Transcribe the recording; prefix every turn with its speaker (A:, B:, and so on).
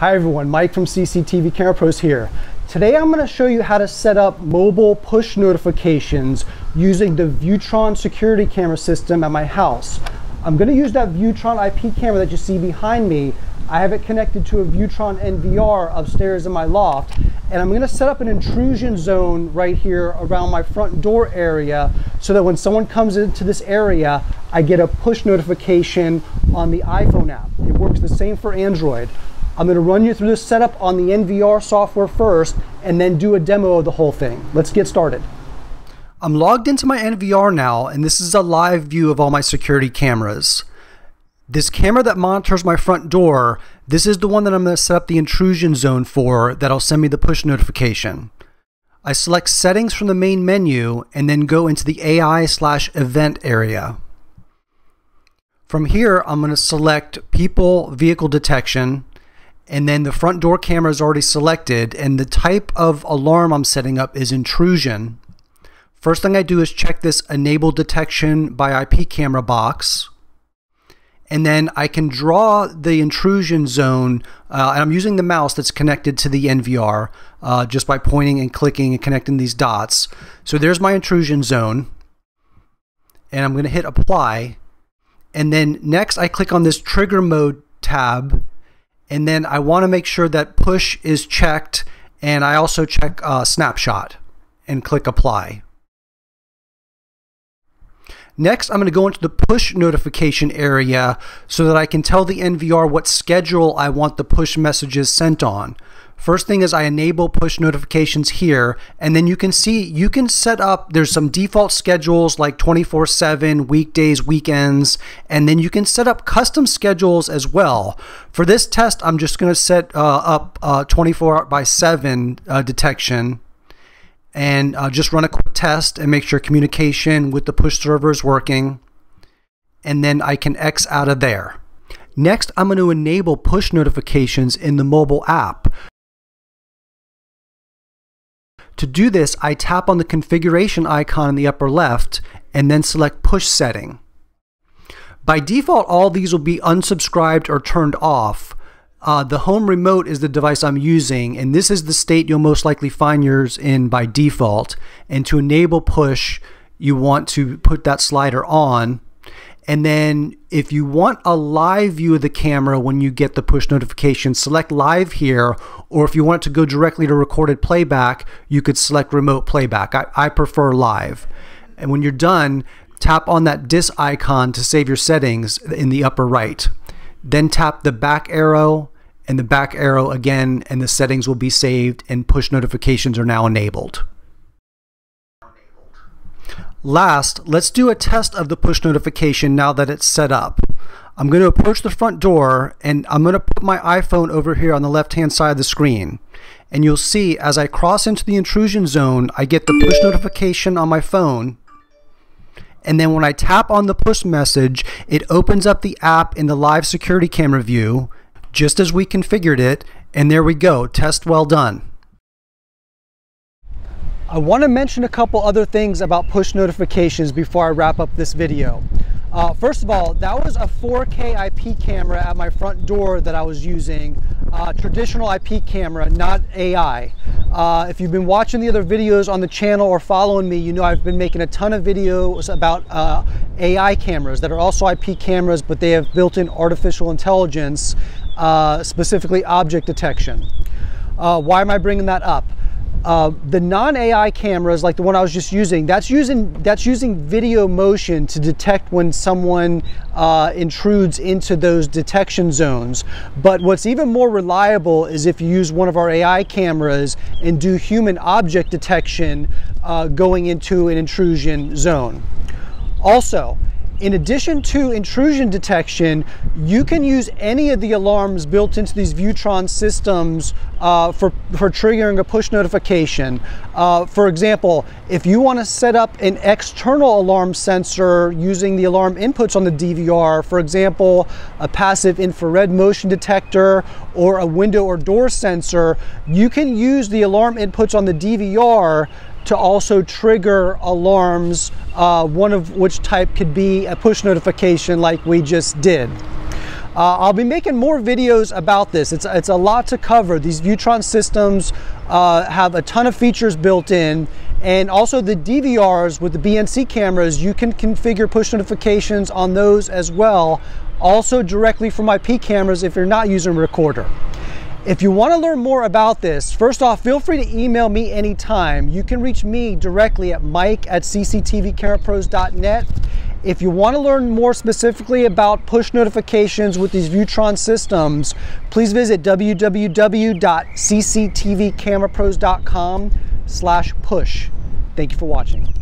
A: Hi everyone, Mike from CCTV Camera Pros here. Today I'm going to show you how to set up mobile push notifications using the Viewtron security camera system at my house. I'm going to use that Viewtron IP camera that you see behind me. I have it connected to a Viewtron NVR upstairs in my loft and I'm going to set up an intrusion zone right here around my front door area so that when someone comes into this area I get a push notification on the iPhone app. It works the same for Android. I'm going to run you through this setup on the NVR software first and then do a demo of the whole thing. Let's get started. I'm logged into my NVR now and this is a live view of all my security cameras. This camera that monitors my front door, this is the one that I'm to set up the intrusion zone for that'll send me the push notification. I select settings from the main menu and then go into the AI slash event area. From here, I'm going to select people vehicle detection and then the front door camera is already selected and the type of alarm I'm setting up is intrusion. First thing I do is check this enable detection by IP camera box and then I can draw the intrusion zone uh, and I'm using the mouse that's connected to the NVR uh, just by pointing and clicking and connecting these dots. So there's my intrusion zone and I'm going to hit apply and then next I click on this trigger mode tab and then I want to make sure that push is checked and I also check uh, snapshot and click apply. Next, I'm going to go into the push notification area so that I can tell the NVR what schedule I want the push messages sent on. First thing is I enable push notifications here and then you can see you can set up there's some default schedules like 24/7 weekdays weekends and then you can set up custom schedules as well. For this test I'm just going to set uh, up uh, 24 by 7 uh, detection and uh, just run a quick test and make sure communication with the push server is working and then I can X out of there. Next, I'm going to enable push notifications in the mobile app. To do this, I tap on the configuration icon in the upper left and then select push setting. By default, all these will be unsubscribed or turned off. Uh, the home remote is the device I'm using, and this is the state you'll most likely find yours in by default. And to enable push, you want to put that slider on and then if you want a live view of the camera when you get the push notification, select live here. Or if you want to go directly to recorded playback, you could select remote playback. I, I prefer live. And when you're done, tap on that disk icon to save your settings in the upper right. Then tap the back arrow and the back arrow again, and the settings will be saved and push notifications are now enabled. Last, let's do a test of the push notification now that it's set up. I'm going to approach the front door and I'm going to put my iPhone over here on the left hand side of the screen. And you'll see as I cross into the intrusion zone, I get the push notification on my phone. And then when I tap on the push message, it opens up the app in the live security camera view, just as we configured it. And there we go, test well done. I want to mention a couple other things about push notifications before I wrap up this video. Uh, first of all, that was a 4K IP camera at my front door that I was using, uh, traditional IP camera, not AI. Uh, if you've been watching the other videos on the channel or following me, you know I've been making a ton of videos about uh, AI cameras that are also IP cameras, but they have built-in artificial intelligence, uh, specifically object detection. Uh, why am I bringing that up? Uh, the non-AI cameras, like the one I was just using, that's using that's using video motion to detect when someone uh, intrudes into those detection zones. But what's even more reliable is if you use one of our AI cameras and do human object detection uh, going into an intrusion zone. Also, in addition to intrusion detection, you can use any of the alarms built into these Viewtron systems uh, for, for triggering a push notification. Uh, for example, if you want to set up an external alarm sensor using the alarm inputs on the DVR, for example, a passive infrared motion detector or a window or door sensor, you can use the alarm inputs on the DVR to also trigger alarms, uh, one of which type could be a push notification like we just did. Uh, I'll be making more videos about this. It's, it's a lot to cover. These Viewtron systems uh, have a ton of features built in and also the DVRs with the BNC cameras, you can configure push notifications on those as well. Also directly from IP cameras if you're not using a recorder. If you want to learn more about this, first off, feel free to email me anytime. You can reach me directly at mike at cctvcamerapros.net. If you want to learn more specifically about push notifications with these Viewtron systems, please visit www.cctvcamerapros.com slash push. Thank you for watching.